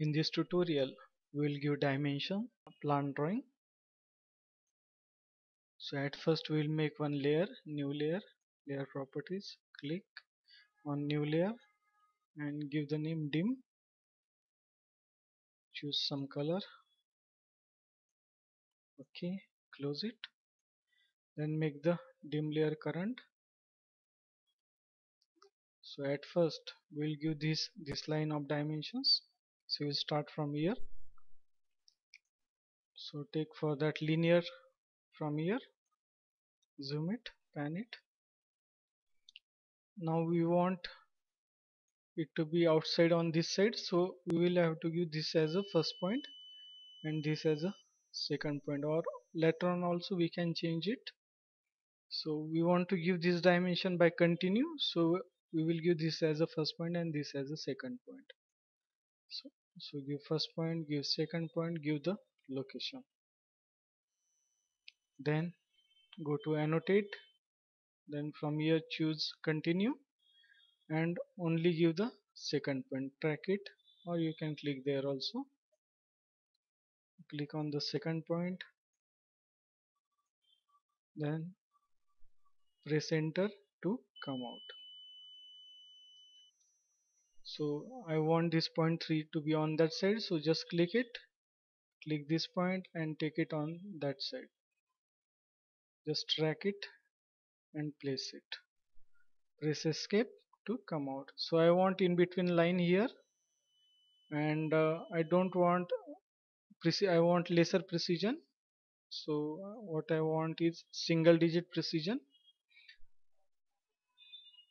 In this tutorial, we will give dimension plan drawing. So at first we will make one layer, new layer, layer properties, click on new layer and give the name dim. Choose some color. Okay, close it. Then make the dim layer current. So at first we'll give this this line of dimensions so we'll start from here. So take for that linear from here. Zoom it pan it. Now we want it to be outside on this side. So we will have to give this as a first point and this as a second point. Or later on also we can change it. So we want to give this dimension by continue. So we will give this as a first point and this as a second point. So so give first point give second point give the location. Then go to annotate. Then from here choose continue. And only give the second point. Track it or you can click there also. Click on the second point. Then press enter to come out so I want this point 3 to be on that side. So just click it click this point and take it on that side. Just drag it and place it. Press escape to come out. So I want in between line here and uh, I don't want I want lesser precision. So uh, what I want is single digit precision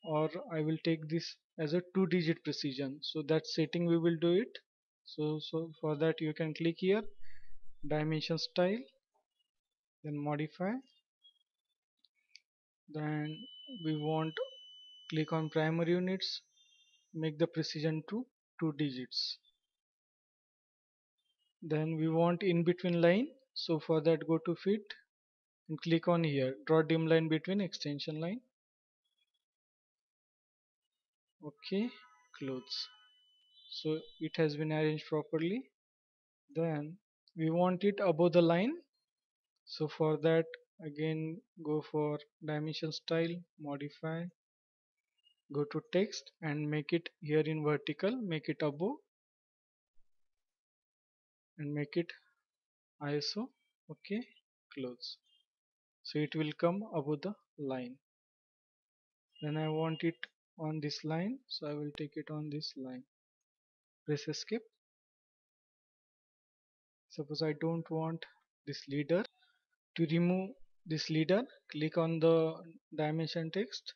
or I will take this as a two digit precision. So that setting we will do it. So so for that you can click here dimension style then modify. Then we want click on primary units make the precision to two digits. Then we want in between line. So for that go to fit and click on here draw dim line between extension line okay clothes. So it has been arranged properly. Then we want it above the line. So for that again go for dimension style modify. Go to text and make it here in vertical make it above. And make it ISO okay close so it will come above the line. Then I want it on this line. So I will take it on this line. Press escape. Suppose I don't want this leader to remove this leader. Click on the dimension text.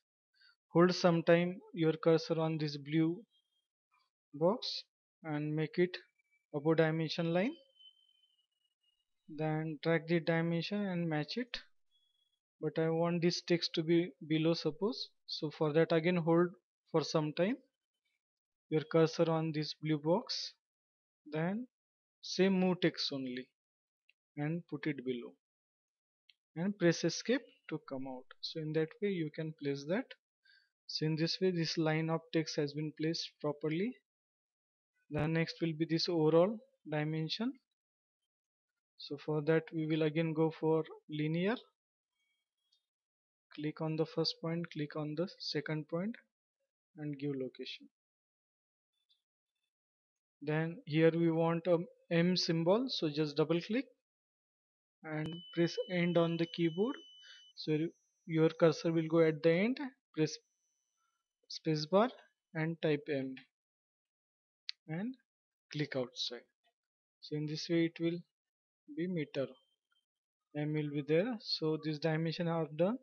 Hold sometime your cursor on this blue box and make it above dimension line. Then drag the dimension and match it. But I want this text to be below suppose so for that again hold for some time. Your cursor on this blue box. Then same move text only. And put it below. And press escape to come out. So in that way you can place that. So in this way this line of text has been placed properly. The next will be this overall dimension. So for that we will again go for linear click on the first point click on the second point and give location. Then here we want a M symbol so just double click and press end on the keyboard. So your cursor will go at the end press spacebar and type M and click outside. So in this way it will be meter. M will be there. So this dimension are done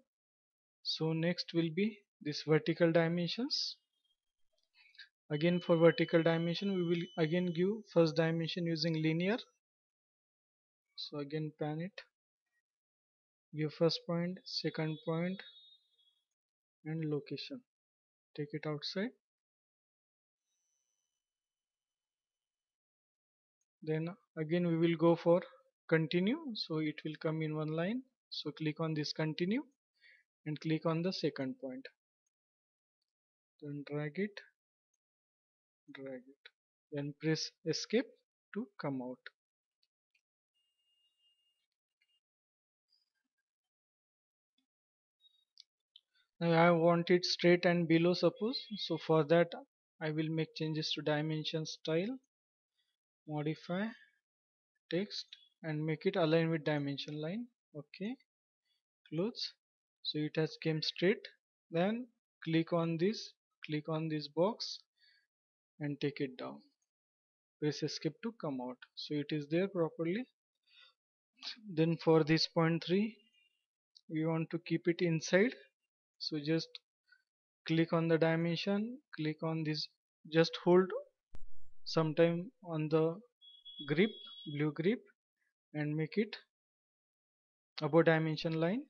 so next will be this vertical dimensions. Again for vertical dimension we will again give first dimension using linear. So again pan it. Give first point second point and location. Take it outside. Then again we will go for continue. So it will come in one line. So click on this continue and click on the second point. Then drag it drag it. Then press escape to come out. Now I want it straight and below suppose. So for that I will make changes to dimension style modify text and make it align with dimension line. Okay. Close so it has came straight then click on this click on this box and take it down. Press escape to come out. So it is there properly. Then for this point 3 we want to keep it inside. So just click on the dimension click on this just hold sometime on the grip blue grip and make it above dimension line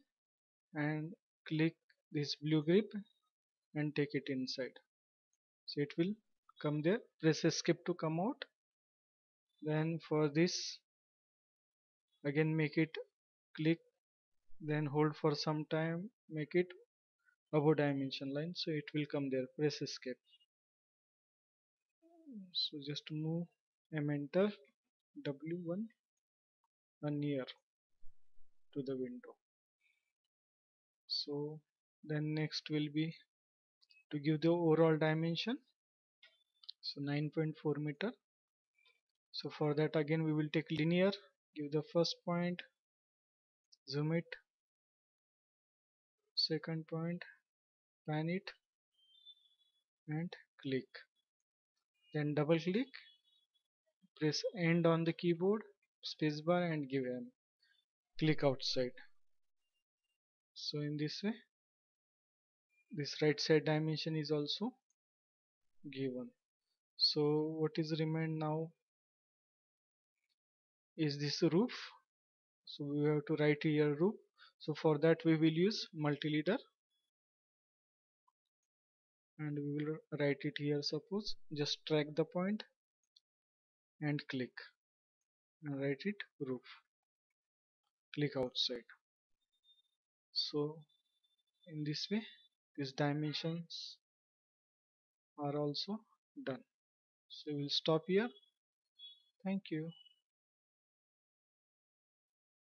and click this blue grip and take it inside. So it will come there. Press escape to come out. Then for this again make it click then hold for some time make it above dimension line. So it will come there. Press escape. So just move M enter W1 and near to the window so then next will be to give the overall dimension. So 9.4 meter. So for that again we will take linear. Give the first point zoom it. Second point pan it and click. Then double click. Press end on the keyboard spacebar and give M click outside so in this way this right side dimension is also given. So what is remained now is this roof. So we have to write here roof. So for that we will use multi-leader and we will write it here suppose. Just drag the point and click and write it roof. Click outside so in this way these dimensions are also done. So we'll stop here. Thank you